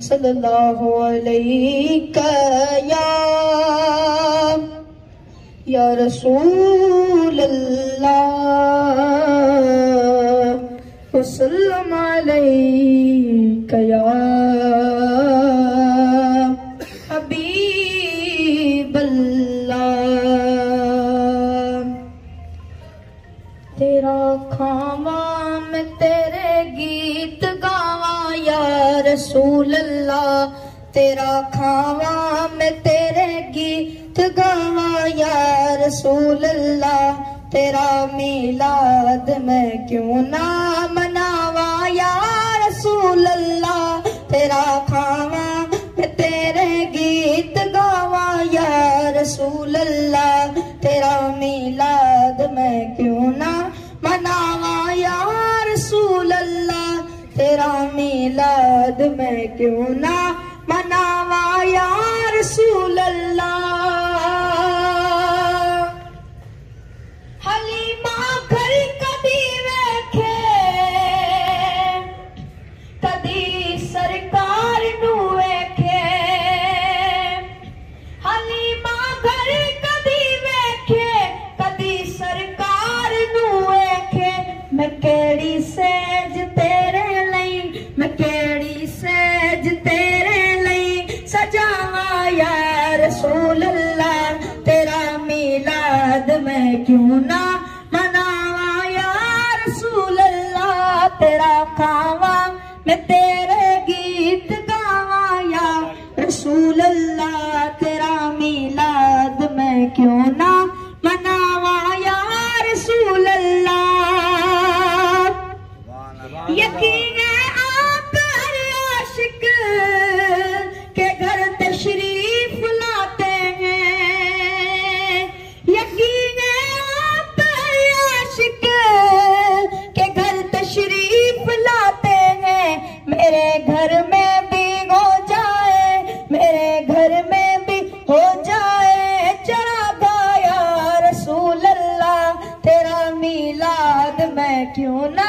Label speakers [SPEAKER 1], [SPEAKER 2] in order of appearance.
[SPEAKER 1] सल्लल्लाहु अलैका या। या रसूल अल्लाह वसल्लम अलैका या। हबीब तेरा खावा मैं तेरे गीत गावा, या रसूल तेरा खावा मैं तेरे गीत गावा, या रसूल तेरा मिलाद मैं क्यों ना मनावा, या रसूल तेरा अल्लाह तेरा मिलाद मैं क्यों ना मनावा या रसूल अल्लाह तेरा मिलाद मैं क्यों ना केड़ी सेज तेरे केड़ी सेज तेरे लई? सजावा या रसूल अल्लाह तेरा मिलाद मैं क्यों ना मनावा? या रसूल अल्लाह तेरा खावा मैं तेरे यकीन आप आशिक के घर तशरीफ़ लाते हैं। यकीन आप आशिक के घर तशरीफ़ लाते हैं। मेरे घर में भी हो जाए, मेरे घर में भी हो जाए। चरा गाया रसूल अल्लाह तेरा मिलाद मैं क्यों ना